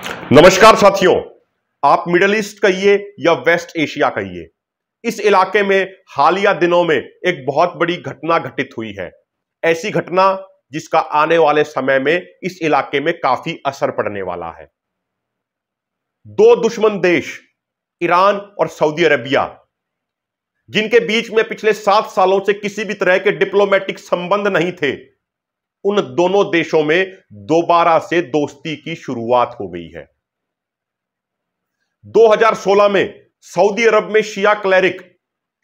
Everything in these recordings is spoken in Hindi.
नमस्कार साथियों, आप मिडल ईस्ट कहिए या वेस्ट एशिया कहिए, इस इलाके में हालिया दिनों में एक बहुत बड़ी घटना घटित हुई है। ऐसी घटना जिसका आने वाले समय में इस इलाके में काफ़ी असर पड़ने वाला है। दो दुश्मन देश, ईरान और सऊदी अरेबिया, जिनके बीच में पिछले सात सालों से किसी भी तरह के डिप्लोमेटिक संबंध नहीं थे उन दोनों देशों में दोबारा से दोस्ती की शुरुआत हो गई है। 2016 में सऊदी अरब में शिया क्लैरिक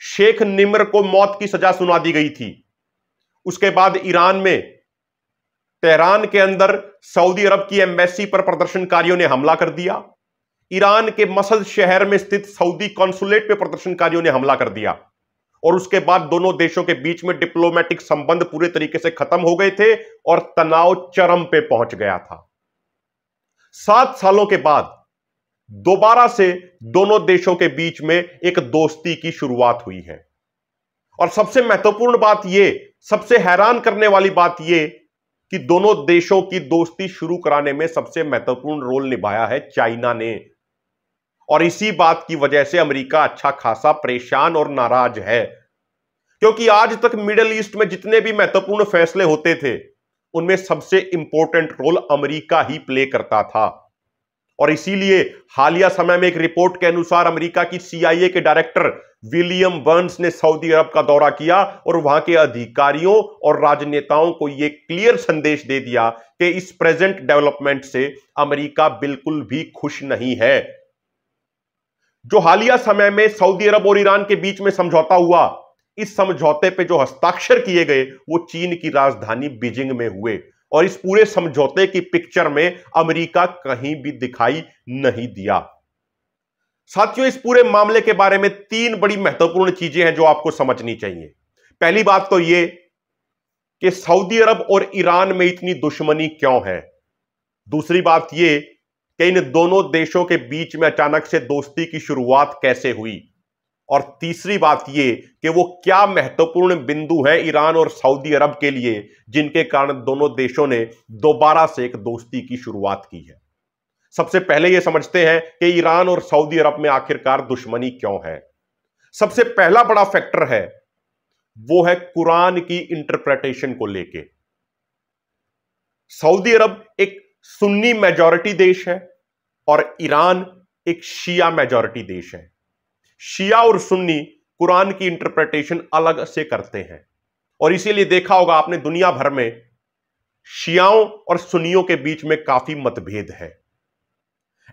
शेख निमर को मौत की सजा सुना दी गई थी। उसके बाद ईरान में तेहरान के अंदर सऊदी अरब की एम्बेसी पर प्रदर्शनकारियों ने हमला कर दिया। ईरान के मसद शहर में स्थित सऊदी कॉन्सुलेट पे प्रदर्शनकारियों ने हमला कर दिया। और उसके बाद दोनों देशों के बीच में डिप्लोमेटिक संबंध पूरे तरीके से खत्म हो गए थे और तनाव चरम पे पहुँच गया था। सात सालों के बाद दोबारा से दोनों देशों के बीच में एक दोस्ती की शुरुआत हुई है। और सबसे महत्वपूर्ण बात यह सबसे हैरान करने वाली बात यह कि दोनों देशों की दोस्ती शुरू कराने में सबसे महत्वपूर्ण रोल निभाया है चाइना ने। और इसी बात की वजह से अमेरिका अच्छा खासा परेशान और नाराज़ है। क्योंकि आज तक मिडिल ईस्ट में जितने भी महत्वपूर्ण फैसले होते थे, उनमें सबसे इंपॉर्टेंट रोल अमेरिका ही प्ले करता था। और इसीलिए हालिया समय में एक रिपोर्ट के अनुसार अमेरिका की सीआईए के डायरेक्टर विलियम बर्न्स ने सऊदी अरब का दौरा किया और वहाँ के अधिकारियों और राजनेताओं को यह क्लियर संदेश दे दिया कि इस प्रेजेंट डेवलपमेंट से अमेरिका बिल्कुल भी खुश नहीं है। जो हालिया समय में सऊदी अरब और ईरान के बीच में समझौता हुआ, इस समझौते पे जो हस्ताक्षर किए गए, वो चीन की राजधानी बीजिंग में हुए। और इस पूरे समझौते की पिक्चर में अमेरिका कहीं भी दिखाई नहीं दिया। साथियों, इस पूरे मामले के बारे में तीन बड़ी महत्वपूर्ण चीज़ें हैं जो आपको समझनी चाहिए। पहली बात तो यह कि सऊदी अरब और ईरान में इतनी दुश्मनी क्यों है? दूसरी बात यह कि इन दोनों देशों के बीच में अचानक से दोस्ती की शुरुआत कैसे हुई? और तीसरी बात यह कि वो क्या महत्वपूर्ण बिंदु है ईरान और सऊदी अरब के लिए, जिनके कारण दोनों देशों ने दोबारा से एक दोस्ती की शुरुआत की है। सबसे पहले यह समझते हैं कि ईरान और सऊदी अरब में आखिरकार दुश्मनी क्यों है। सबसे पहला बड़ा फैक्टर है, वो है कुरान की इंटरप्रिटेशन को लेके। सऊदी अरब एक सुन्नी मेजॉरिटी देश है और ईरान एक शिया मेजॉरिटी देश है। शिया और सुन्नी कुरान की इंटरप्रिटेशन अलग से करते हैं। और इसीलिए देखा होगा आपने दुनिया भर में शियाओं और सुन्नियों के बीच में काफ़ी मतभेद है।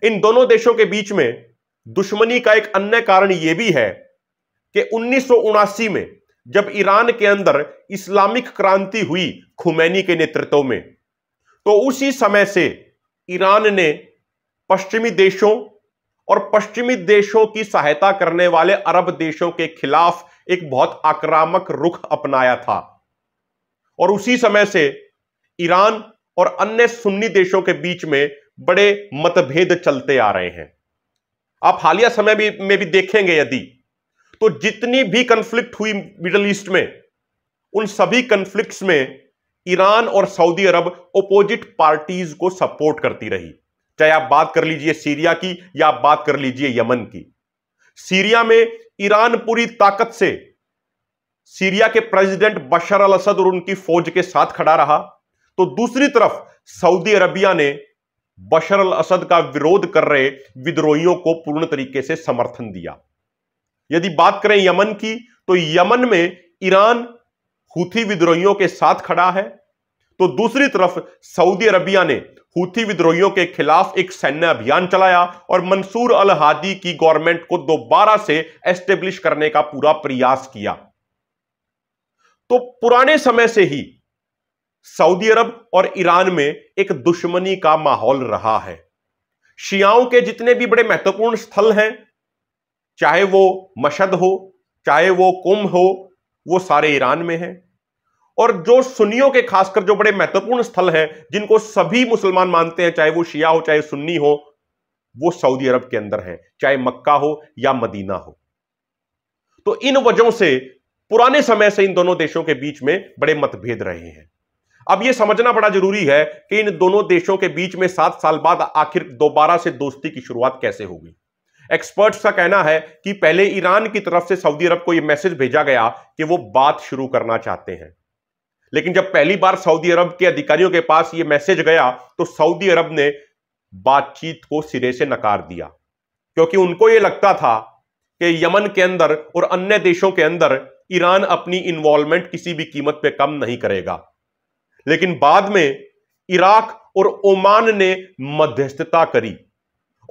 इन दोनों देशों के बीच में दुश्मनी का एक अन्य कारण यह भी है कि उन्नीस सौ उनासी में जब ईरान के अंदर इस्लामिक क्रांति हुई खुमैनी के नेतृत्व में तो उसी समय से ईरान ने पश्चिमी देशों और पश्चिमी देशों की सहायता करने वाले अरब देशों के खिलाफ एक बहुत आक्रामक रुख अपनाया था। और उसी समय से ईरान और अन्य सुन्नी देशों के बीच में बड़े मतभेद चलते आ रहे हैं। आप हालिया समय भी, में भी देखेंगे यदि तो जितनी भी कंफ्लिक्ट हुई मिडल ईस्ट में, उन सभी कंफ्लिक्ट्स में ईरान और सऊदी अरब ओपोजिट पार्टीज़ को सपोर्ट करती रही। चाहे आप बात कर लीजिए सीरिया की या आप बात कर लीजिए यमन की। सीरिया में ईरान पूरी ताकत से सीरिया के प्रेसिडेंट बशर अल असद और उनकी फौज के साथ खड़ा रहा। तो दूसरी तरफ़ सऊदी अरबिया ने बशर अल असद का विरोध कर रहे विद्रोहियों को पूर्ण तरीके से समर्थन दिया। यदि बात करें यमन की तो यमन में ईरान हूथी विद्रोहियों के साथ खड़ा है। तो दूसरी तरफ़ सऊदी अरबिया ने हूथी विद्रोहियों के खिलाफ एक सैन्य अभियान चलाया और मंसूर अल हादी की गवर्नमेंट को दोबारा से एस्टेब्लिश करने का पूरा प्रयास किया। तो पुराने समय से ही सऊदी अरब और ईरान में एक दुश्मनी का माहौल रहा है। शियाओं के जितने भी बड़े महत्वपूर्ण स्थल हैं, चाहे वो मशद हो, चाहे वो कुंभ हो वो सारे ईरान में हैं। और जो सुन्नियों के, खासकर जो बड़े महत्वपूर्ण स्थल हैं, जिनको सभी मुसलमान मानते हैं, चाहे वो शिया हो, चाहे सुन्नी हो, वो सऊदी अरब के अंदर है, चाहे मक्का हो या मदीना हो। तो इन वजहों से, पुराने समय से इन दोनों देशों के बीच में बड़े मतभेद रहे हैं। अब यह समझना बड़ा ज़रूरी है कि इन दोनों देशों के बीच में सात साल बाद आखिर दोबारा से दोस्ती की शुरुआत कैसे होगी। एक्सपर्ट्स का कहना है कि पहले ईरान की तरफ़ से सऊदी अरब को यह मैसेज भेजा गया कि वो बात शुरू करना चाहते हैं। लेकिन जब पहली बार सऊदी अरब के अधिकारियों के पास यह मैसेज गया तो सऊदी अरब ने बातचीत को सिरे से नकार दिया। क्योंकि उनको यह लगता था कि यमन के अंदर और अन्य देशों के अंदर ईरान अपनी इन्वॉल्वमेंट किसी भी कीमत पे कम नहीं करेगा। लेकिन बाद में इराक और ओमान ने मध्यस्थता करी।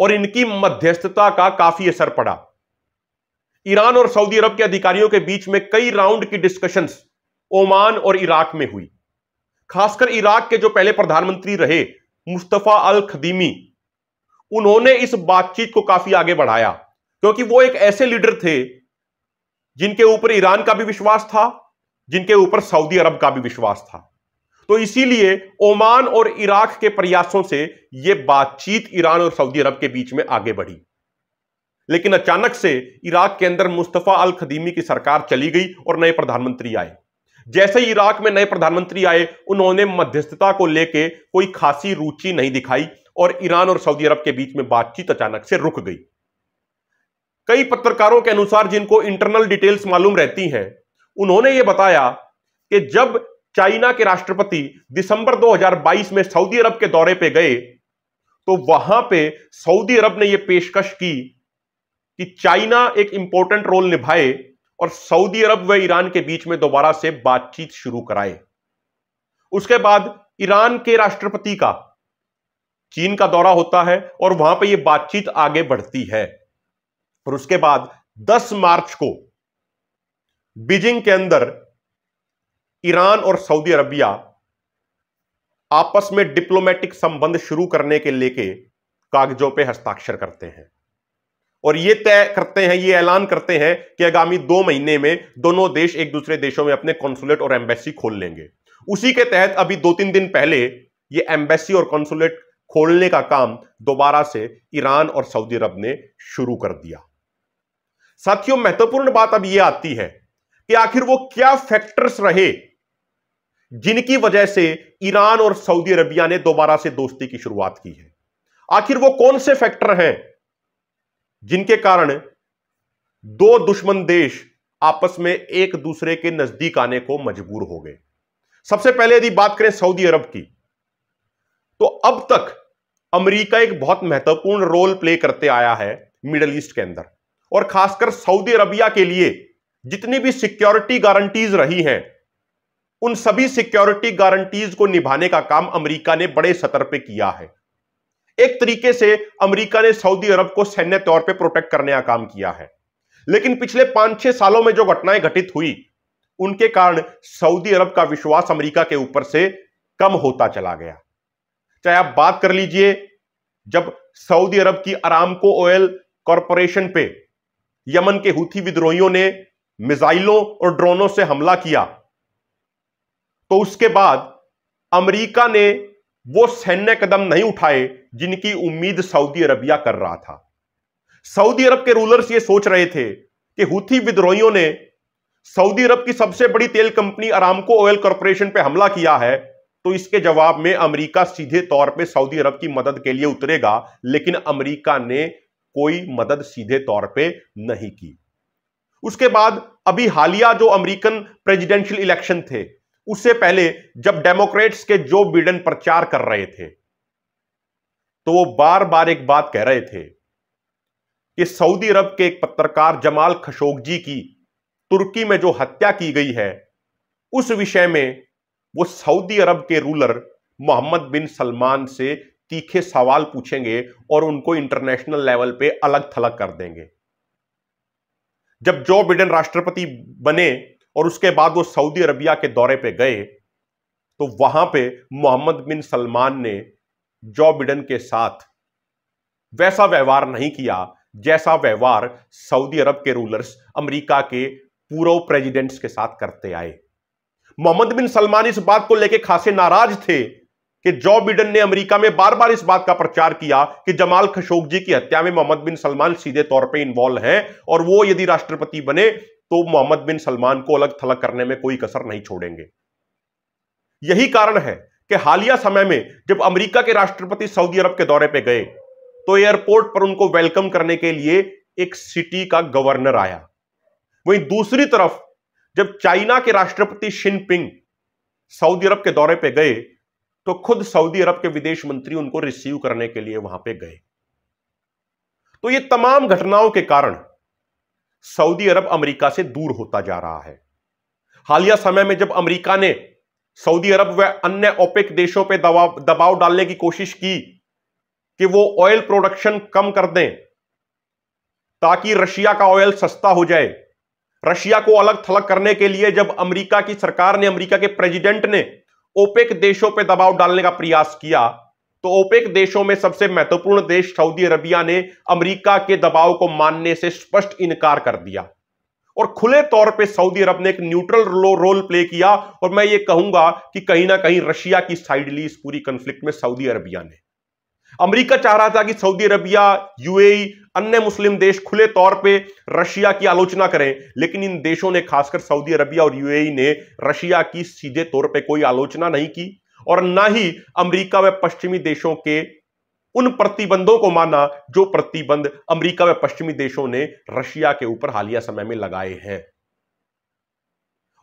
और इनकी मध्यस्थता का काफ़ी असर पड़ा। ईरान और सऊदी अरब के अधिकारियों के बीच में कई राउंड की डिस्कशंस ओमान और इराक में हुई। खासकर इराक के जो पहले प्रधानमंत्री रहे, मुस्तफ़ा अल खदीमी उन्होंने इस बातचीत को काफ़ी आगे बढ़ाया, क्योंकि वो एक ऐसे लीडर थे जिनके ऊपर ईरान का भी विश्वास था, जिनके ऊपर सऊदी अरब का भी विश्वास था। तो इसीलिए ओमान और इराक के प्रयासों से यह बातचीत ईरान और सऊदी अरब के बीच में आगे बढ़ी। लेकिन अचानक से इराक के अंदर मुस्तफ़ा अल खदीमी की सरकार चली गई और नए प्रधानमंत्री आए। जैसे ही इराक में नए प्रधानमंत्री आए, उन्होंने मध्यस्थता को लेकर कोई खासी रुचि नहीं दिखाई और ईरान और सऊदी अरब के बीच में बातचीत अचानक से रुक गई। कई पत्रकारों के अनुसार जिनको इंटरनल डिटेल्स मालूम रहती हैं, उन्होंने यह बताया कि जब चाइना के राष्ट्रपति दिसंबर 2022 में सऊदी अरब के दौरे पे गए तो वहाँ पे सऊदी अरब ने यह पेशकश की कि चाइना एक इंपॉर्टेंट रोल निभाए और सऊदी अरब व ईरान के बीच में दोबारा से बातचीत शुरू कराए। उसके बाद ईरान के राष्ट्रपति का, चीन का दौरा होता है और वहाँ पर यह बातचीत आगे बढ़ती है। और उसके बाद 10 मार्च को बीजिंग के अंदर ईरान और सऊदी अरबिया आपस में डिप्लोमेटिक संबंध शुरू करने के लेके कागजों पे हस्ताक्षर करते हैं। और ये तय करते हैं, ये ऐलान करते हैं कि आगामी दो महीने में दोनों देश एक दूसरे देशों में अपने कॉन्सुलेट और एम्बेसी खोल लेंगे। उसी के तहत अभी दो तीन दिन पहले ये एम्बेसी और कॉन्सुलेट खोलने का काम दोबारा से ईरान और सऊदी अरब ने शुरू कर दिया। साथियों, महत्वपूर्ण बात अब यह आती है कि आखिर वो क्या फैक्टर्स रहे जिनकी वजह से ईरान और सऊदी अरबिया ने दोबारा से दोस्ती की शुरुआत की है? आखिर वो कौन से फैक्टर हैं जिनके कारण दो दुश्मन देश आपस में एक दूसरे के नज़दीक आने को मजबूर हो गए? सबसे पहले यदि बात करें सऊदी अरब की तो अब तक अमेरिका एक बहुत महत्वपूर्ण रोल प्ले करते आया है मिडल ईस्ट के अंदर। और खासकर सऊदी अरबिया के लिए जितनी भी सिक्योरिटी गारंटीज रही हैं, उन सभी सिक्योरिटी गारंटीज को निभाने का काम अमेरिका ने बड़े सतर पे किया है। एक तरीके से अमेरिका ने सऊदी अरब को सैन्य तौर पे प्रोटेक्ट करने का काम किया है। लेकिन पिछले पाँच छह सालों में जो घटनाएँ घटित हुई, उनके कारण सऊदी अरब का विश्वास अमेरिका के ऊपर से कम होता चला गया। चाहे आप बात कर लीजिए, जब सऊदी अरब की आरामको ऑयल कॉरपोरेशन पे यमन के हुथी विद्रोहियों ने मिसाइलों और ड्रोनों से हमला किया। तो उसके बाद अमेरिका ने वो सैन्य कदम नहीं उठाए जिनकी उम्मीद सऊदी अरबिया कर रहा था। सऊदी अरब के रूलर्स ये सोच रहे थे कि हुथी विद्रोहियों ने सऊदी अरब की सबसे बड़ी तेल कंपनी अरामको ऑयल कॉरपोरेशन पे हमला किया है तो इसके जवाब में अमेरिका सीधे तौर पे सऊदी अरब की मदद के लिए उतरेगा, लेकिन अमेरिका ने कोई मदद सीधे तौर पे नहीं की। उसके बाद अभी हालिया जो अमेरिकन प्रेसिडेंशियल इलेक्शन थे, उससे पहले जब डेमोक्रेट्स के जो बिडन प्रचार कर रहे थे तो वो बार बार एक बात कह रहे थे कि सऊदी अरब के एक पत्रकार जमाल खशोगजी की तुर्की में जो हत्या की गई है, उस विषय में वो सऊदी अरब के रूलर मोहम्मद बिन सलमान से तीखे सवाल पूछेंगे और उनको इंटरनेशनल लेवल पे अलग थलग कर देंगे। जब जो बिडेन राष्ट्रपति बने और उसके बाद वो सऊदी अरबिया के दौरे पे गए तो वहाँ पे मोहम्मद बिन सलमान ने जो बिडन के साथ वैसा व्यवहार नहीं किया जैसा व्यवहार सऊदी अरब के रूलर्स अमेरिका के पूर्व प्रेसिडेंट्स के साथ करते आए। मोहम्मद बिन सलमान इस बात को लेकर खासे नाराज़ थे कि जो बिडन ने अमेरिका में बार बार इस बात का प्रचार किया कि जमाल खशोगजी की हत्या में मोहम्मद बिन सलमान सीधे तौर पे इन्वॉल्व हैं और वो यदि राष्ट्रपति बने तो मोहम्मद बिन सलमान को अलग थलग करने में कोई कसर नहीं छोड़ेंगे। यही कारण है कि हालिया समय में जब अमेरिका के राष्ट्रपति सऊदी अरब के दौरे पर गए तो एयरपोर्ट पर उनको वेलकम करने के लिए एक सिटी का गवर्नर आया। वहीं दूसरी तरफ़, जब चाइना के राष्ट्रपति शिनपिंग सऊदी अरब के दौरे पे गए तो खुद सऊदी अरब के विदेश मंत्री उनको रिसीव करने के लिए वहाँ पे गए। तो ये तमाम घटनाओं के कारण सऊदी अरब अमेरिका से दूर होता जा रहा है। हालिया समय में जब अमेरिका ने सऊदी अरब व अन्य ओपेक देशों पर दबाव दबाव डालने की कोशिश की कि वो ऑयल प्रोडक्शन कम कर दें, ताकि रशिया का ऑयल सस्ता हो जाए, रशिया को अलग थलग करने के लिए जब अमेरिका की सरकार ने, अमेरिका के प्रेसिडेंट ने ओपेक देशों पर दबाव डालने का प्रयास किया। तो ओपेक देशों में सबसे महत्वपूर्ण देश सऊदी अरबिया ने अमेरिका के दबाव को मानने से स्पष्ट इनकार कर दिया। और खुले तौर पे सऊदी अरब ने एक न्यूट्रल रोल प्ले किया और मैं ये कहूँगा कि कहीं ना कहीं रशिया की साइड ली इस पूरी कंफ्लिक्ट में सऊदी अरबिया ने। अमेरिका चाह रहा था कि सऊदी अरबिया, यूएई अन्य मुस्लिम देश खुले तौर पे रशिया की आलोचना करें, लेकिन इन देशों ने, खासकर सऊदी अरबिया और यूएई ने, रशिया की सीधे तौर पे कोई आलोचना नहीं की, और ना ही अमेरिका व पश्चिमी देशों के उन प्रतिबंधों को माना, जो प्रतिबंध अमेरिका व पश्चिमी देशों ने रशिया के ऊपर हालिया समय में लगाए हैं।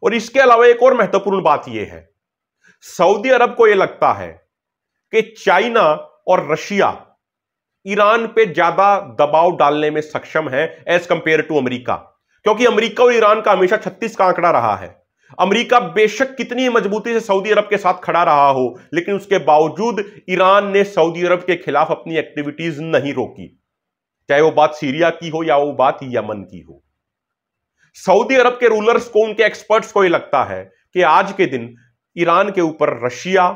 और इसके अलावा एक और महत्वपूर्ण बात यह है, सऊदी अरब को यह लगता है कि चाइना और रशिया ईरान पे ज़्यादा दबाव डालने में सक्षम है एज कंपेयर टू अमेरिका। क्योंकि अमेरिका और ईरान का हमेशा 36 का आंकड़ा रहा है। अमेरिका बेशक कितनी मजबूती से सऊदी अरब के साथ खड़ा रहा हो, लेकिन उसके बावजूद ईरान ने सऊदी अरब के खिलाफ अपनी एक्टिविटीज़ नहीं रोकी। चाहे वो बात सीरिया की हो या वो बात यमन की हो। सऊदी अरब के रूलर्स को उनके एक्सपर्ट्स को यह लगता है कि आज के दिन ईरान के ऊपर रशिया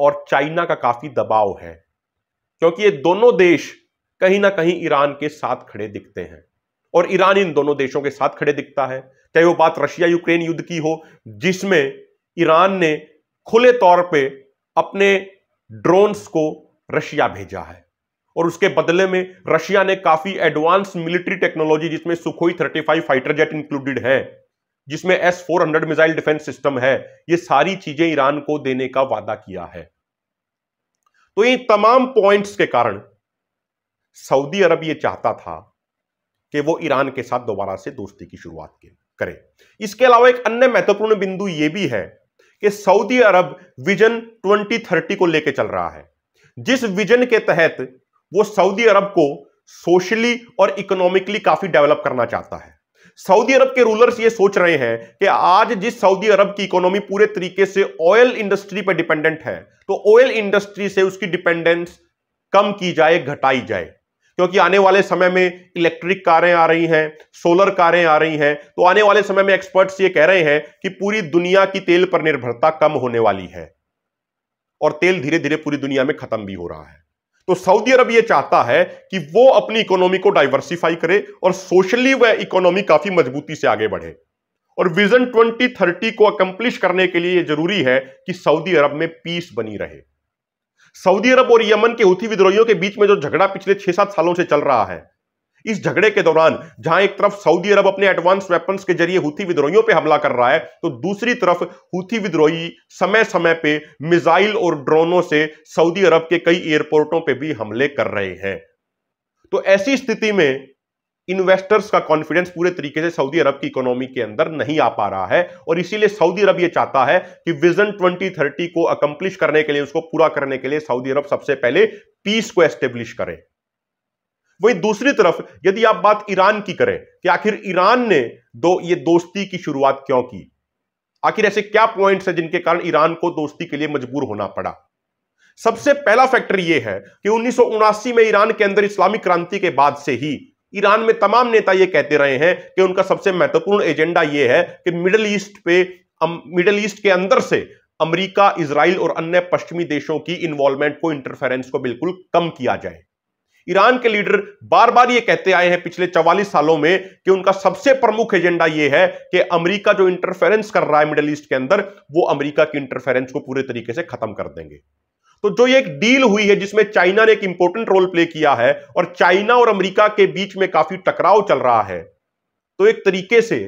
और चाइना का काफ़ी दबाव है। क्योंकि ये दोनों देश कहीं ना कहीं ईरान के साथ खड़े दिखते हैं। और ईरान इन दोनों देशों के साथ खड़े दिखता है। चाहे वो बात रशिया यूक्रेन युद्ध की हो, जिसमें ईरान ने खुले तौर पे अपने ड्रोन्स को रशिया भेजा है। और उसके बदले में रशिया ने काफ़ी एडवांस मिलिट्री टेक्नोलॉजी जिसमें सुखोई 35 फाइटर जेट इंक्लूडेड है, जिसमें एस 400 मिसाइल डिफेंस सिस्टम है। ये सारी चीज़ें ईरान को देने का वादा किया है। तो इन तमाम पॉइंट्स के कारण सऊदी अरब यह चाहता था कि वो ईरान के साथ दोबारा से दोस्ती की शुरुआत करे। इसके अलावा एक अन्य महत्वपूर्ण बिंदु यह भी है कि सऊदी अरब विजन 2030 को लेकर चल रहा है। जिस विजन के तहत वो सऊदी अरब को सोशली और इकोनॉमिकली काफ़ी डेवलप करना चाहता है। सऊदी अरब के रूलर्स ये सोच रहे हैं कि आज जिस सऊदी अरब की इकोनॉमी पूरे तरीके से ऑयल इंडस्ट्री पर डिपेंडेंट है तो ऑयल इंडस्ट्री से उसकी डिपेंडेंस कम की जाए, घटाई जाए। क्योंकि आने वाले समय में इलेक्ट्रिक कारें आ रही हैं सोलर कारें आ रही हैं तो आने वाले समय में एक्सपर्ट्स ये कह रहे हैं कि पूरी दुनिया की तेल पर निर्भरता कम होने वाली है। और तेल धीरे धीरे पूरी दुनिया में खत्म भी हो रहा है। तो सऊदी अरब यह चाहता है कि वो अपनी इकोनॉमी को डाइवर्सिफाई करे और सोशली वह इकोनॉमी काफ़ी मजबूती से आगे बढ़े। और विजन 2030 को अकम्प्लिश करने के लिए ज़रूरी है कि सऊदी अरब में पीस बनी रहे। सऊदी अरब और यमन के हुथी विद्रोहियों के बीच में जो झगड़ा पिछले छह सात सालों से चल रहा है इस झगड़े के दौरान, जहाँ एक तरफ़ सऊदी अरब अपने एडवांस वेपन्स के ज़रिए हुथी विद्रोहियों पर हमला कर रहा है तो दूसरी तरफ़ हुथी विद्रोही समय समय पे मिसाइल और ड्रोनों से सऊदी अरब के कई एयरपोर्टों पर भी हमले कर रहे हैं। तो ऐसी स्थिति में इन्वेस्टर्स का कॉन्फिडेंस पूरे तरीके से सऊदी अरब की इकोनॉमी के अंदर नहीं आ पा रहा है, और इसीलिए सऊदी अरब यह चाहता है कि विजन 2030 को अकम्प्लिश करने के लिए, उसको पूरा करने के लिए सऊदी अरब सबसे पहले पीस को एस्टेब्लिश करे। वही दूसरी तरफ़, यदि आप बात ईरान की करें, कि आखिर ईरान ने दो, ये दोस्ती की शुरुआत क्यों की? आखिर ऐसे क्या पॉइंट्स हैं जिनके कारण ईरान को दोस्ती के लिए मजबूर होना पड़ा? सबसे पहला फैक्टर यह है कि उन्नीस सौ उनासी में ईरान के अंदर इस्लामिक क्रांति के बाद से ही ईरान में तमाम नेता यह कहते रहे हैं कि उनका सबसे महत्वपूर्ण एजेंडा यह है कि मिडल ईस्ट पे मिडल ईस्ट के अंदर से अमेरिका इसराइल और अन्य पश्चिमी देशों की इन्वॉल्वमेंट को इंटरफेरेंस को बिल्कुल कम किया जाए। ईरान के लीडर बार बार ये कहते आए हैं पिछले 44 सालों में कि उनका सबसे प्रमुख एजेंडा ये है कि अमेरिका जो इंटरफेरेंस कर रहा है मिडल ईस्ट के अंदर, वो अमेरिका की इंटरफेरेंस को पूरे तरीके से खत्म कर देंगे। तो जो ये एक डील हुई है जिसमें चाइना ने एक इंपॉर्टेंट रोल प्ले किया है और चाइना और अमेरिका के बीच में काफ़ी टकराव चल रहा है तो एक तरीके से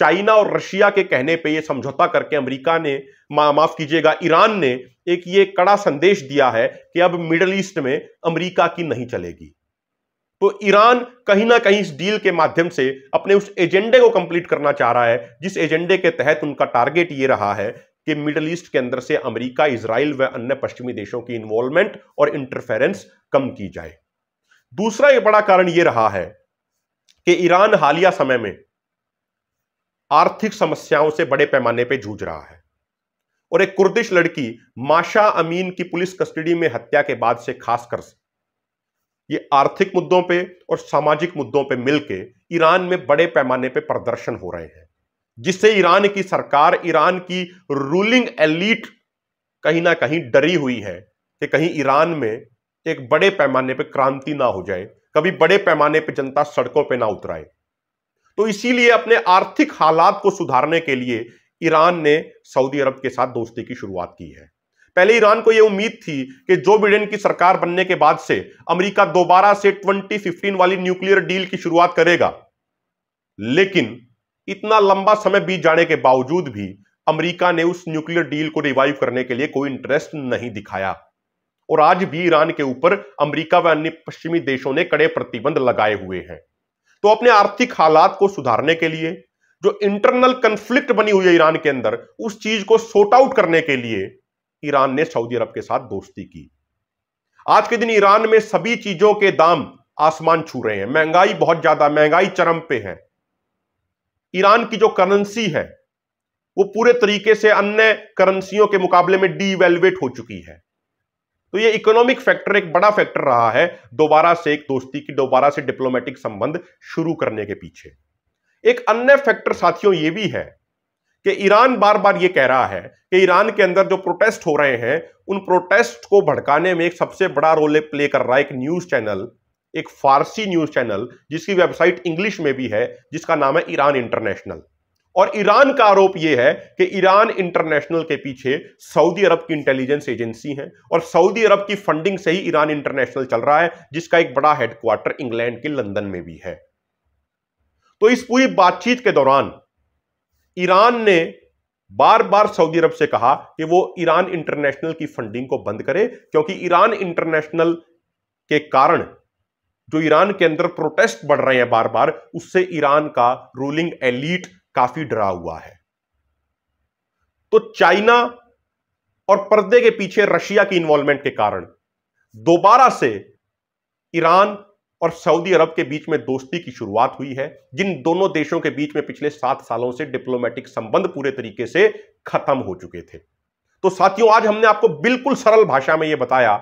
चाइना और रशिया के कहने पे ये समझौता करके अमेरिका ने मा, माफ़ कीजिएगा ईरान ने एक ये कड़ा संदेश दिया है कि अब मिडल ईस्ट में अमेरिका की नहीं चलेगी। तो ईरान कहीं ना कहीं इस डील के माध्यम से अपने उस एजेंडे को कंप्लीट करना चाह रहा है जिस एजेंडे के तहत उनका टारगेट ये रहा है कि मिडल ईस्ट के अंदर से अमेरिका इसराइल व अन्य पश्चिमी देशों की इन्वॉल्वमेंट और इंटरफेरेंस कम की जाए। दूसरा एक बड़ा कारण यह रहा है कि ईरान हालिया समय में आर्थिक समस्याओं से बड़े पैमाने पर जूझ रहा है। और एक कुर्दिश लड़की माशा अमीन की पुलिस कस्टडी में हत्या के बाद से खासकर ये आर्थिक मुद्दों पे और सामाजिक मुद्दों पे मिलके ईरान में बड़े पैमाने पे प्रदर्शन हो रहे हैं, जिससे ईरान की सरकार, ईरान की रूलिंग एलिट कहीं ना कहीं डरी हुई है कि कहीं ईरान में एक बड़े पैमाने पे क्रांति ना हो जाए, कभी बड़े पैमाने पे जनता सड़कों पे ना उतराए। तो इसीलिए अपने आर्थिक हालात को सुधारने के लिए ईरान ने सऊदी अरब के साथ दोस्ती की शुरुआत की है। पहले ईरान को यह उम्मीद थी कि जो बिडेन की सरकार बनने के बाद से अमेरिका दोबारा से 2015 वाली न्यूक्लियर डील की शुरुआत करेगा। लेकिन इतना लंबा समय बीत जाने के बावजूद भी अमेरिका ने उस न्यूक्लियर डील को रिवाइव करने के लिए कोई इंटरेस्ट नहीं दिखाया। और आज भी ईरान के ऊपर अमेरिका व अन्य पश्चिमी देशों ने कड़े प्रतिबंध लगाए हुए हैं। तो अपने आर्थिक हालात को सुधारने के लिए, जो इंटरनल कंफ्लिक्ट बनी हुई है ईरान के अंदर, उस चीज़ को सोर्ट आउट करने के लिए ईरान ने सऊदी अरब के साथ दोस्ती की। आज के दिन ईरान में सभी चीज़ों के दाम आसमान छू रहे हैं, महँगाई बहुत ज़्यादा, महँगाई चरम पे है। ईरान की जो करेंसी है, वो पूरे तरीके से अन्य करेंसियों के मुकाबले में डीवेलुएट हो चुकी है। तो ये इकोनॉमिक फैक्टर एक बड़ा फैक्टर रहा है, दोबारा से एक दोस्ती की, दोबारा से डिप्लोमेटिक संबंध शुरू करने के पीछे। एक अन्य फैक्टर साथियों ये भी है कि ईरान बार बार ये कह रहा है कि ईरान के अंदर जो प्रोटेस्ट हो रहे हैं, उन प्रोटेस्ट को भड़काने में एक सबसे बड़ा रोल प्ले कर रहा है एक न्यूज़ चैनल एक फारसी न्यूज़ चैनल जिसकी वेबसाइट इंग्लिश में भी है, जिसका नाम है ईरान इंटरनेशनल और ईरान का आरोप यह है कि ईरान इंटरनेशनल के पीछे सऊदी अरब की इंटेलिजेंस एजेंसी है और सऊदी अरब की फंडिंग से ही ईरान इंटरनेशनल चल रहा है, जिसका एक बड़ा हेडक्वार्टर इंग्लैंड के लंदन में भी है। तो इस पूरी बातचीत के दौरान ईरान ने बार बार सऊदी अरब से कहा कि वो ईरान इंटरनेशनल की फंडिंग को बंद करे, क्योंकि ईरान इंटरनेशनल के कारण जो ईरान के अंदर प्रोटेस्ट बढ़ रहे हैं बार बार उससे ईरान का रूलिंग एलीट काफ़ी डरा हुआ है। तो चाइना और पर्दे के पीछे रशिया की इन्वॉल्वमेंट के कारण दोबारा से ईरान और सऊदी अरब के बीच में दोस्ती की शुरुआत हुई है, जिन दोनों देशों के बीच में पिछले सात सालों से डिप्लोमेटिक संबंध पूरे तरीके से खत्म हो चुके थे। तो साथियों, आज हमने आपको बिल्कुल सरल भाषा में यह बताया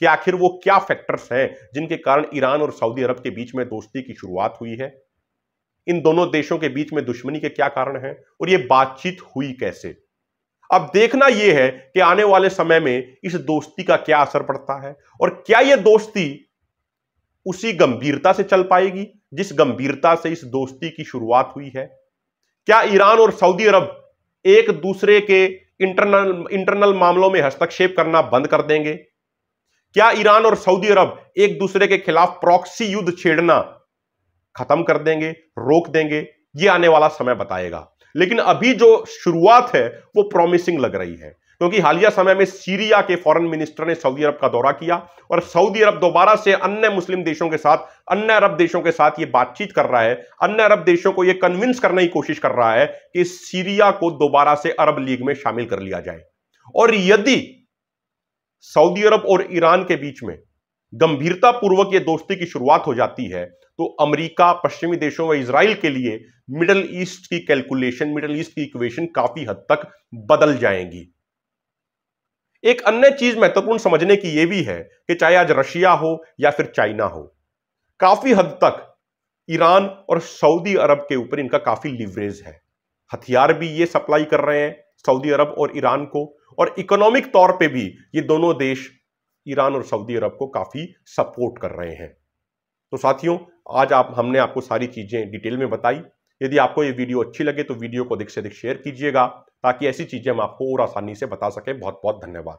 कि आखिर वो क्या फैक्टर्स हैं जिनके कारण ईरान और सऊदी अरब के बीच में दोस्ती की शुरुआत हुई है। इन दोनों देशों के बीच में दुश्मनी के क्या कारण हैं और ये बातचीत हुई कैसे? अब देखना यह है कि आने वाले समय में इस दोस्ती का क्या असर पड़ता है और क्या यह दोस्ती उसी गंभीरता से चल पाएगी जिस गंभीरता से इस दोस्ती की शुरुआत हुई है? क्या ईरान और सऊदी अरब एक दूसरे के इंटरनल इंटरनल मामलों में हस्तक्षेप करना बंद कर देंगे? क्या ईरान और सऊदी अरब एक दूसरे के खिलाफ प्रॉक्सी युद्ध छेड़ना खत्म कर देंगे, रोक देंगे, ये आने वाला समय बताएगा। लेकिन अभी जो शुरुआत है, वो प्रॉमिसिंग लग रही है। क्योंकि हालिया समय में सीरिया के फॉरेन मिनिस्टर ने सऊदी अरब का दौरा किया और सऊदी अरब दोबारा से अन्य मुस्लिम देशों के साथ, अन्य अरब देशों के साथ ये बातचीत कर रहा है, अन्य अरब देशों को ये कन्विंस करने की कोशिश कर रहा है कि सीरिया को दोबारा से अरब लीग में शामिल कर लिया जाए। और यदि सऊदी अरब और ईरान के बीच में गंभीरता पूर्वक ये दोस्ती की शुरुआत हो जाती है तो अमेरिका, पश्चिमी देशों व इसराइल के लिए मिडल ईस्ट की कैलकुलेशन, मिडल ईस्ट की इक्वेशन काफ़ी हद तक बदल जाएँगी। एक अन्य चीज़ महत्वपूर्ण समझने की यह भी है कि चाहे आज रशिया हो या फिर चाइना हो, काफ़ी हद तक ईरान और सऊदी अरब के ऊपर इनका काफ़ी लिवरेज है। हथियार भी ये सप्लाई कर रहे हैं, सऊदी अरब और ईरान को, और इकोनॉमिक तौर पे भी ये दोनों देश ईरान और सऊदी अरब को काफ़ी सपोर्ट कर रहे हैं। तो साथियों, आज आप, हमने आपको सारी चीज़ें डिटेल में बताई। यदि आपको ये वीडियो अच्छी लगे तो वीडियो को अधिक से अधिक शेयर कीजिएगा, ताकि ऐसी चीज़ें हम आपको और आसानी से बता सकें। बहुत बहुत धन्यवाद।